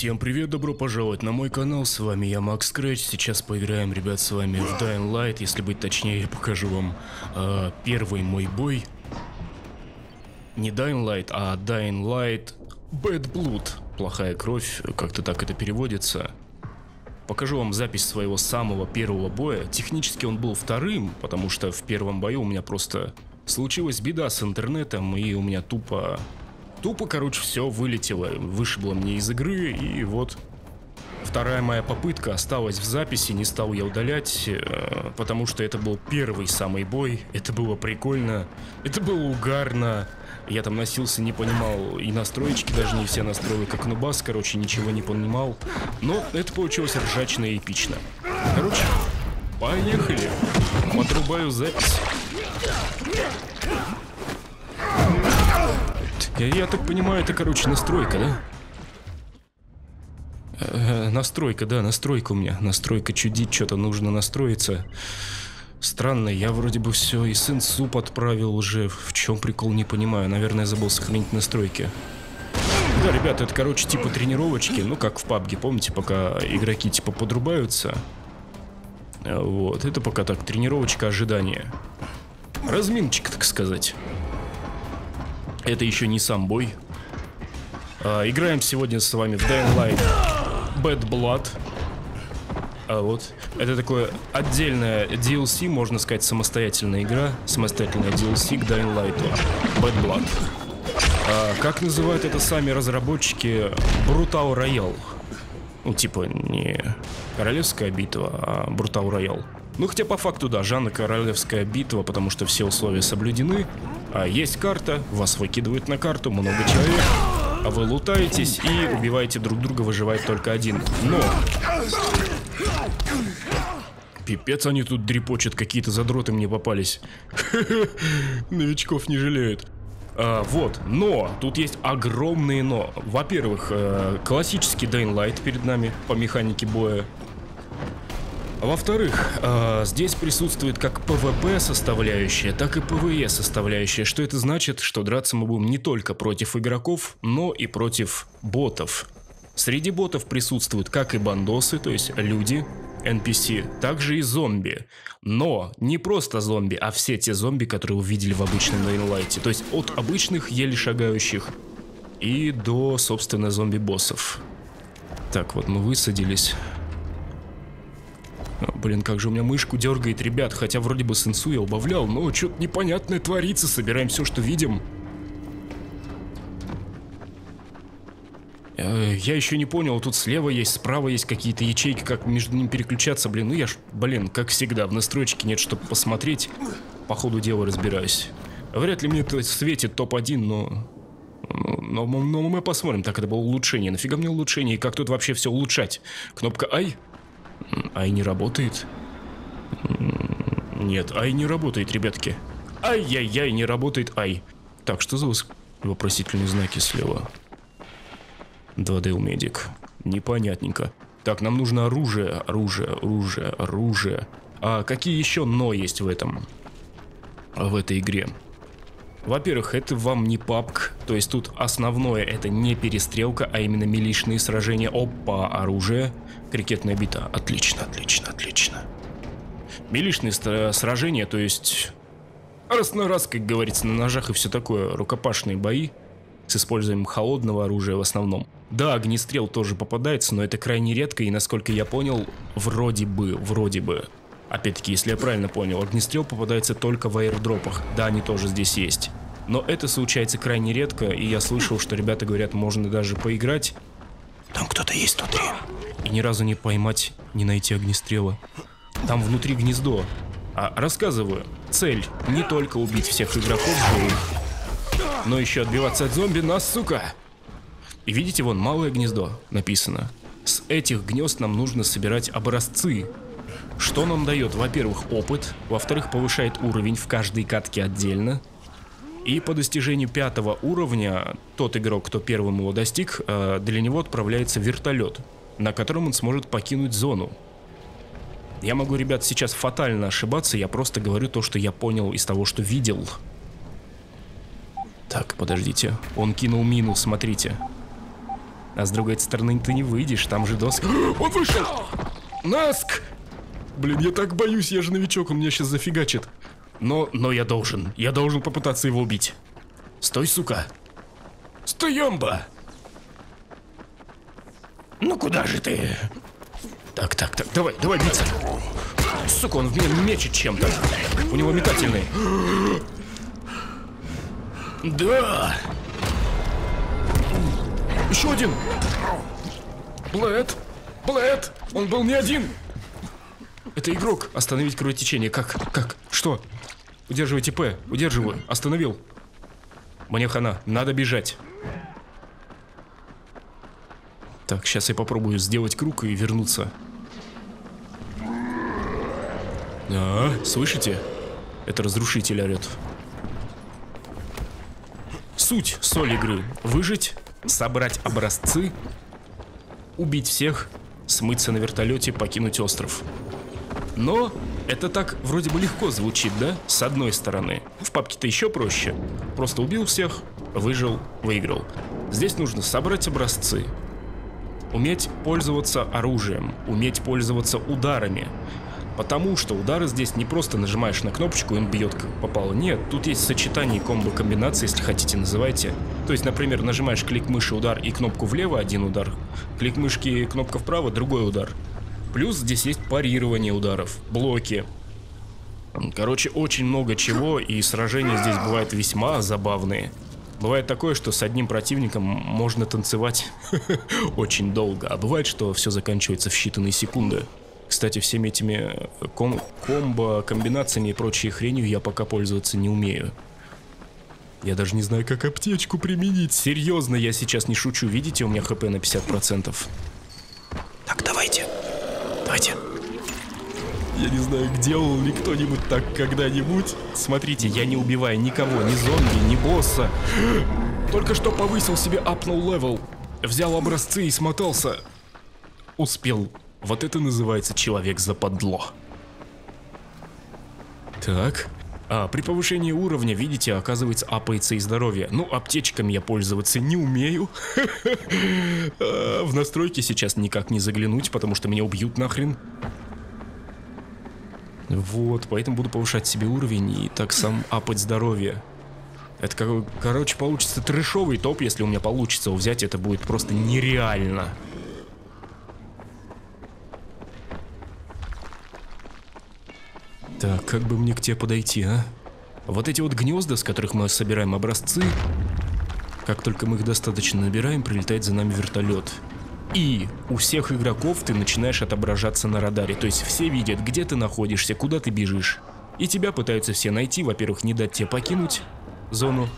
Всем привет, добро пожаловать на мой канал, с вами я, Макс Скретч. Сейчас поиграем, ребят, с вами в Dying Light. Если быть точнее, я покажу вам э, первый мой бой. Не Dying Light, а Dying Light Bad Blood. Плохая кровь, как-то так это переводится. Покажу вам запись своего самого первого боя. Технически он был вторым, потому что в первом бою у меня просто случилась беда с интернетом, и у меня тупо Тупо, короче, все вылетело, вышибло мне из игры, и вот Вторая моя попытка осталась в записи, не стал я удалять, э, потому что это был первый самый бой, это было прикольно, это было угарно, я там носился, не понимал, и настроечки даже не все настроил, как нубас, короче, ничего не понимал, но это получилось ржачно и эпично. Короче, поехали, подрубаю запись. Я, я так понимаю, это, короче, настройка, да? Э, настройка, да, настройка у меня. Настройка чудит, что-то нужно настроиться. Странно, я вроде бы все и сын суп отправил уже. В чем прикол, не понимаю. Наверное, забыл сохранить настройки. Да, ребята, это, короче, типа тренировочки. Ну, как в пабге, помните, пока игроки, типа, подрубаются. Вот, это пока так, тренировочка ожидания. Разминочка, так сказать. Это еще не сам бой. А, играем сегодня с вами в Dying Light Bad Blood. А вот. Это такое отдельное DLC, можно сказать, самостоятельная игра. Самостоятельная DLC к Dying Light. Bad Blood. А, как называют это сами разработчики? Brutal Royale. Ну, типа, не королевская битва, а Brutal Royale. Ну, хотя по факту, да, жанр королевская битва, потому что все условия соблюдены. А есть карта, вас выкидывают на карту, много человек, а вы лутаетесь и убиваете друг друга, выживает только один. Но... Пипец, они тут дрепочут, какие-то задроты мне попались. Новичков не жалеют. А, вот, но, тут есть огромные но. Во-первых, э, классический Dying перед нами по механике боя. Во-вторых, э, здесь присутствует как PvP составляющая, так и PvE составляющая. Что это значит? Что драться мы будем не только против игроков, но и против ботов. Среди ботов присутствуют как и бандосы, то есть люди, NPC, также и зомби. Но не просто зомби, а все те зомби, которые вы видели в обычном Dying То есть от обычных, еле шагающих, и до, собственно, зомби-боссов. Так, вот мы высадились. Блин, как же у меня мышку дергает, ребят, хотя вроде бы сенсу я убавлял, но что-то непонятное творится, собираем все, что видим. Э, я еще не понял, тут слева есть, справа есть какие-то ячейки, как между ними переключаться, блин. Ну я ж, блин, как всегда, в настройке нет, чтобы посмотреть. По ходу дела разбираюсь. Вряд ли мне это светит топ-1, но... Но, но... но мы посмотрим. Так, это было улучшение. Нафига мне улучшение? И как тут вообще все улучшать? Кнопка «Ай»? Ай не работает? Нет, ай не работает, ребятки. Ай-яй-яй, не работает ай. Так, что за вопросительные знаки слева? 2D медик. Непонятненько. Так, нам нужно оружие, оружие, оружие, оружие. А какие еще но есть в этом? В этой игре? Во-первых, это вам не папк, то есть тут основное это не перестрелка, а именно милишные сражения. Опа, оружие. Крикетная бита. Отлично, отлично, отлично. Милишные сражения, то есть раз на раз, как говорится, на ножах и все такое. Рукопашные бои с использованием холодного оружия в основном. Да, огнестрел тоже попадается, но это крайне редко, и насколько я понял, вроде бы, вроде бы. Опять-таки, если я правильно понял, огнестрел попадается только в аирдропах. Да, они тоже здесь есть. Но это случается крайне редко, и я слышал, что ребята говорят, можно даже поиграть. Там кто-то есть внутри. И ни разу не поймать, не найти огнестрела. Там внутри гнездо. А рассказываю, цель не только убить всех игроков живых, но еще отбиваться от зомби нас, сука. И видите, вон малое гнездо написано. С этих гнезд нам нужно собирать образцы что нам дает? Во-первых, опыт, во-вторых, повышает уровень в каждой катке отдельно. И по достижению пятого уровня, тот игрок, кто первым его достиг, э, для него отправляется вертолет, на котором он сможет покинуть зону. Я могу, ребят, сейчас фатально ошибаться, я просто говорю то, что я понял из того, что видел. Так, подождите. Он кинул мину, смотрите. А с другой стороны ты не выйдешь, там же доска. Он вышел! Наск! Блин, я так боюсь, я же новичок, он меня сейчас зафигачит. Но, но я должен, я должен попытаться его убить. Стой, сука! Стоямба! Ну куда же ты? Так, так, так, давай, давай биться. Сука, он в меня мечет чем-то. У него метательный. Да! Еще один! Блэд! Блэд! Он был не один! Это игрок. Остановить кровотечение. Как? Как? Что? Удерживайте П. Удерживаю. Остановил. Мне хана. Надо бежать. Так, сейчас я попробую сделать круг и вернуться. А, слышите? Это разрушитель орет. Суть соль игры. Выжить, собрать образцы, убить всех, смыться на вертолете, покинуть остров. Но это так вроде бы легко звучит, да? С одной стороны. В папке-то еще проще. Просто убил всех, выжил, выиграл. Здесь нужно собрать образцы, уметь пользоваться оружием, уметь пользоваться ударами. Потому что удары здесь не просто нажимаешь на кнопочку, и он бьет как попало. Нет, тут есть сочетание комбо-комбинаций, если хотите, называйте. То есть, например, нажимаешь клик мыши удар и кнопку влево один удар, клик мышки кнопка вправо другой удар. Плюс здесь есть парирование ударов, блоки. Короче, очень много чего, и сражения здесь бывают весьма забавные. Бывает такое, что с одним противником можно танцевать очень долго, а бывает, что все заканчивается в считанные секунды. Кстати, всеми этими ком комбо, комбинациями и прочей хренью я пока пользоваться не умею. Я даже не знаю, как аптечку применить. Серьезно, я сейчас не шучу. Видите, у меня хп на 50%. Так, давайте. Давайте. Я не знаю, делал ли кто-нибудь так когда-нибудь. Смотрите, я не убиваю никого, ни зомби, ни босса. Только что повысил себе апнул level. Взял образцы и смотался. Успел. Вот это называется человек западло. Так. А, при повышении уровня, видите, оказывается, апается и здоровье. Ну, аптечками я пользоваться не умею. А, в настройки сейчас никак не заглянуть, потому что меня убьют нахрен. Вот, поэтому буду повышать себе уровень и так сам апать здоровье. Это, короче, получится трешовый топ, если у меня получится взять, это будет просто нереально. Так, как бы мне к тебе подойти, а? Вот эти вот гнезда, с которых мы собираем образцы, как только мы их достаточно набираем, прилетает за нами вертолет. И у всех игроков ты начинаешь отображаться на радаре, то есть все видят, где ты находишься, куда ты бежишь. И тебя пытаются все найти, во-первых, не дать тебе покинуть зону.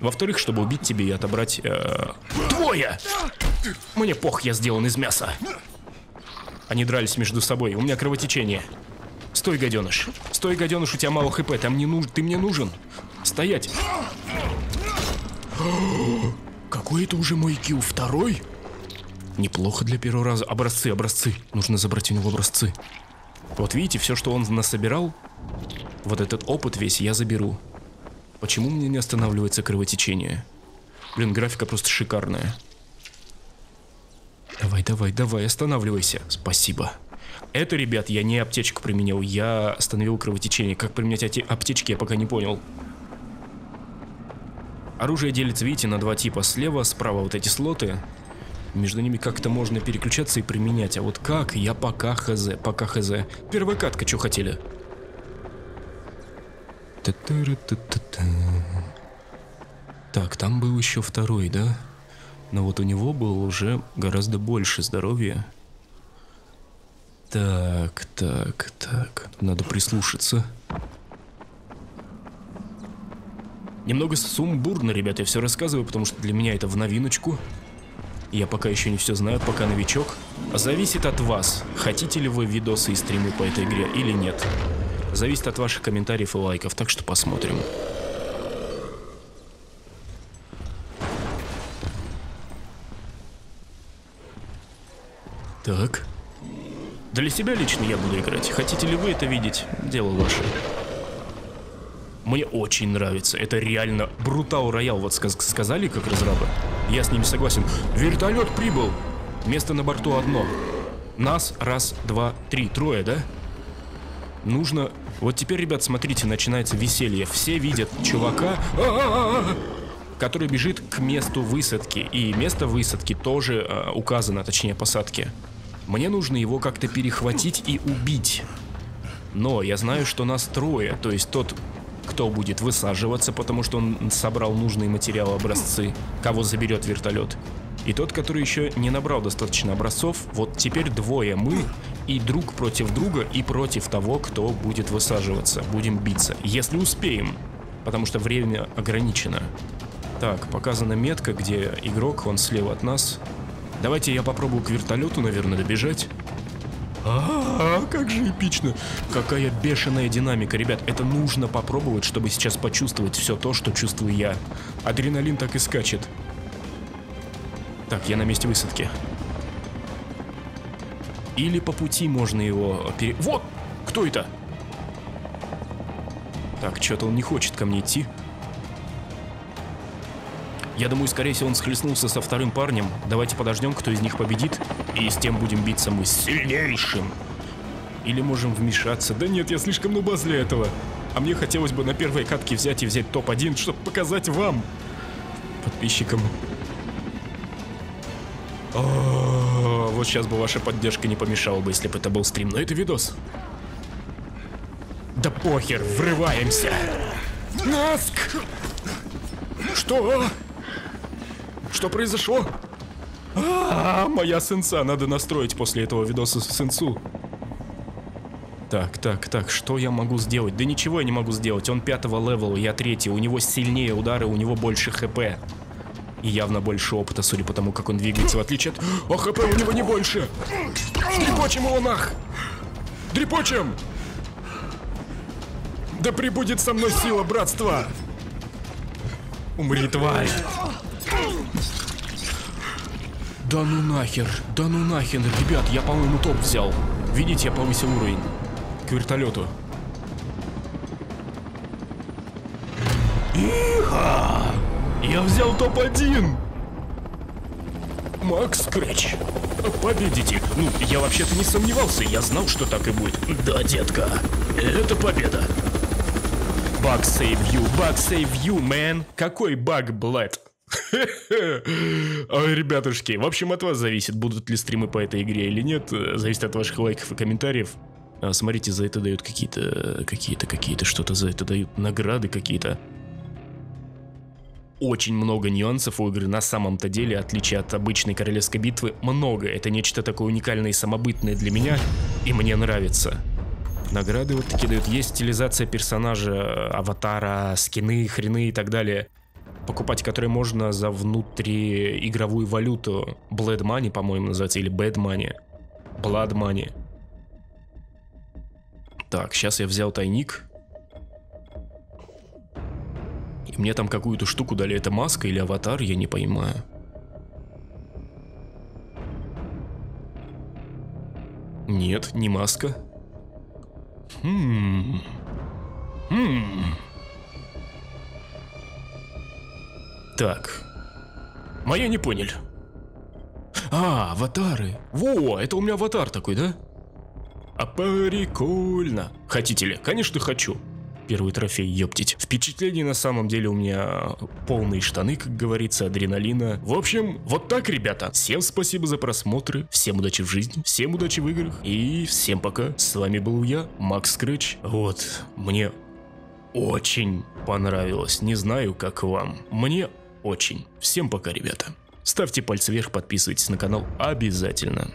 Во-вторых, чтобы убить тебя и отобрать... Э, Двое! Мне пох, я сделан из мяса. Они дрались между собой, у меня кровотечение. Стой, гаденыш. Стой, гаденыш, у тебя мало хп, там не нуж... ты мне нужен. Стоять. Какой это уже мой килл? Второй? Неплохо для первого раза. Образцы, образцы. Нужно забрать у него образцы. Вот видите, все, что он насобирал, вот этот опыт весь я заберу. Почему мне не останавливается кровотечение? Блин, графика просто шикарная. Давай, давай, давай, останавливайся. Спасибо. Это, ребят, я не аптечку применил, я остановил кровотечение. Как применять эти аптечки, я пока не понял. Оружие делится, видите, на два типа. Слева, справа вот эти слоты. Между ними как-то можно переключаться и применять. А вот как, я пока хз, пока хз. Первая катка, что хотели? Так, там был еще второй, да? Но вот у него было уже гораздо больше здоровья. Так, так, так. Надо прислушаться. Немного сумбурно, ребята, я все рассказываю, потому что для меня это в новиночку. Я пока еще не все знаю, пока новичок. Зависит от вас, хотите ли вы видосы и стримы по этой игре или нет. Зависит от ваших комментариев и лайков, так что посмотрим. Так. Для себя лично я буду играть. Хотите ли вы это видеть? Дело ваше. Мне очень нравится. Это реально Брутал Роял, вот сказ сказали, как разрабы. Я с ними согласен. Вертолет прибыл. Место на борту одно. Нас раз, два, три. Трое, да? Нужно... Вот теперь, ребят, смотрите, начинается веселье. Все видят чувака, который бежит к месту высадки. И место высадки тоже э, указано, точнее посадки. Мне нужно его как-то перехватить и убить. Но я знаю, что нас трое, то есть тот, кто будет высаживаться, потому что он собрал нужные материалы, образцы, кого заберет вертолет. И тот, который еще не набрал достаточно образцов, вот теперь двое мы и друг против друга и против того, кто будет высаживаться. Будем биться, если успеем, потому что время ограничено. Так, показана метка, где игрок, он слева от нас. Давайте я попробую к вертолету, наверное, добежать. А, -а, а, как же эпично. Какая бешеная динамика, ребят. Это нужно попробовать, чтобы сейчас почувствовать все то, что чувствую я. Адреналин так и скачет. Так, я на месте высадки. Или по пути можно его пере... Вот! Кто это? Так, что-то он не хочет ко мне идти. Я думаю, скорее всего, он схлестнулся со вторым парнем. Давайте подождем, кто из них победит, и с тем будем биться мы сильнейшим. Или можем вмешаться. Да нет, я слишком нубаз для этого. А мне хотелось бы на первой катке взять и взять топ-1, чтобы показать вам, подписчикам. Вот сейчас бы ваша поддержка не помешала бы, если бы это был стрим. Но это видос. Да похер, врываемся. Наск! Что? Что произошло? А, -а, -а моя сенса, надо настроить после этого видоса сенсу. Так, так, так, что я могу сделать? Да ничего я не могу сделать, он пятого левела, я третий, у него сильнее удары, у него больше хп. И явно больше опыта, судя по тому, как он двигается, в отличие от... О, хп у него не больше! Дрипочем его нах! Дрипочем! Да прибудет со мной сила братства! Умри, тварь! Да ну нахер, да ну нахер, ребят, я, по-моему, топ взял. Видите, я повысил уровень. К вертолету. Иха! Я взял топ-1! Макс Скретч, победите. Ну, я вообще-то не сомневался, я знал, что так и будет. Да, детка, это победа. Баг save you, баг save you, man. Какой баг, блядь? Ой, ребятушки, в общем, от вас зависит, будут ли стримы по этой игре или нет. Зависит от ваших лайков и комментариев. А, смотрите, за это дают какие-то, какие-то, какие-то, что-то за это дают, награды какие-то. Очень много нюансов у игры на самом-то деле, отличие от обычной королевской битвы, много. Это нечто такое уникальное и самобытное для меня, и мне нравится. Награды вот такие дают. Есть стилизация персонажа, аватара, скины, хрены и так далее покупать которые можно за внутриигровую валюту. Blood Money, по-моему, называется, или Bad Money. Blood Money. Так, сейчас я взял тайник. И мне там какую-то штуку дали. Это маска или аватар, я не понимаю. Нет, не маска. Хм. Хм. Так. Моя не поняли. А, аватары. Во, это у меня аватар такой, да? А прикольно. Хотите ли? Конечно, хочу. Первый трофей, ёптить. Впечатление на самом деле у меня полные штаны, как говорится, адреналина. В общем, вот так, ребята. Всем спасибо за просмотры, всем удачи в жизни, всем удачи в играх и всем пока. С вами был я, Макс Скретч. Вот, мне очень понравилось, не знаю, как вам. Мне очень. Всем пока, ребята. Ставьте пальцы вверх, подписывайтесь на канал обязательно.